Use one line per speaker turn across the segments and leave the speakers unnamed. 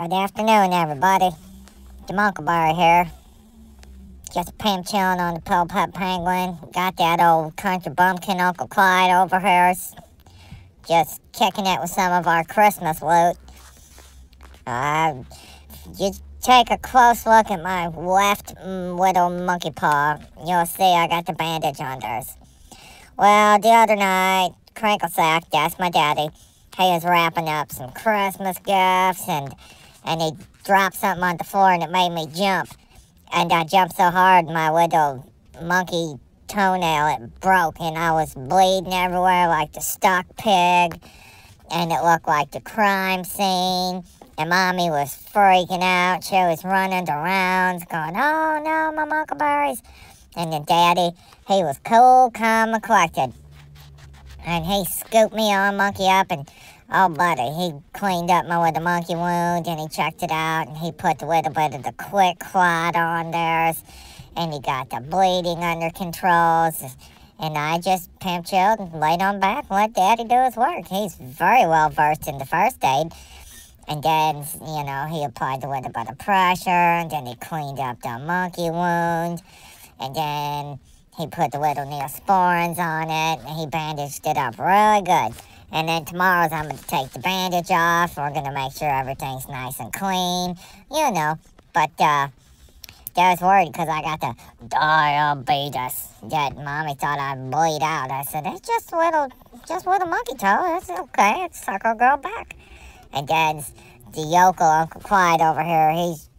Good afternoon, everybody. the Monkleberry here. Just pimp chilling on the Pillow Pet Penguin. Got that old country bumpkin Uncle Clyde over here. Just kicking it with some of our Christmas loot. Uh, you take a close look at my left mm, little monkey paw. You'll see I got the bandage under. Well, the other night, Crinkle Sack, that's my daddy, he was wrapping up some Christmas gifts and and he dropped something on the floor and it made me jump. And I jumped so hard, my little monkey toenail, it broke and I was bleeding everywhere like the stuck pig. And it looked like the crime scene. And mommy was freaking out. She was running around going, oh no, my Monkleberries. And then daddy, he was cool, calm, and collected. And he scooped me on monkey up and oh buddy, he cleaned up my little monkey wound and he checked it out and he put a little bit of the QuikClot on there and he got the bleeding under controls. And I just pimp chilled and laid on back and let daddy do his work. He's very well versed in the first aid. And then, you know, he applied the little bit of pressure and then he cleaned up the monkey wound. And then he put the little Neosporins on it and he bandaged it up really good. And then tomorrow's I'm going to take the bandage off. We're going to make sure everything's nice and clean. You know. But, uh, I was worried because I got the diabetes that mommy thought I'd bleed out. I said, it's just a little, just little monkey toe. It's okay. It's sucker girl back. And then the yokel Uncle Clyde over here, he's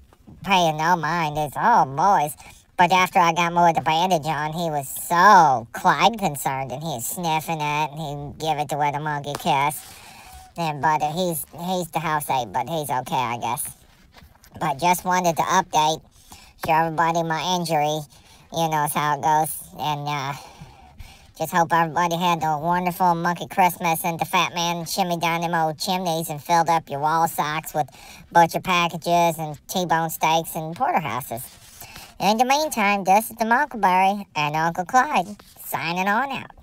paying no mind. It's, oh, boys. But after I got more of the bandage on, he was so Clyde concerned, and he's sniffing it, and he'd give it to where the monkey kiss. And but he's he's the house aide, but he's okay, I guess. But just wanted to update, show everybody my injury. You know how it goes, and uh, just hope everybody had a wonderful monkey Christmas and the fat man shimmy down them old chimneys and filled up your wall socks with butcher packages and T-bone steaks and porterhouses. In the meantime, this is the Monkleberry and Uncle Clyde signing on out.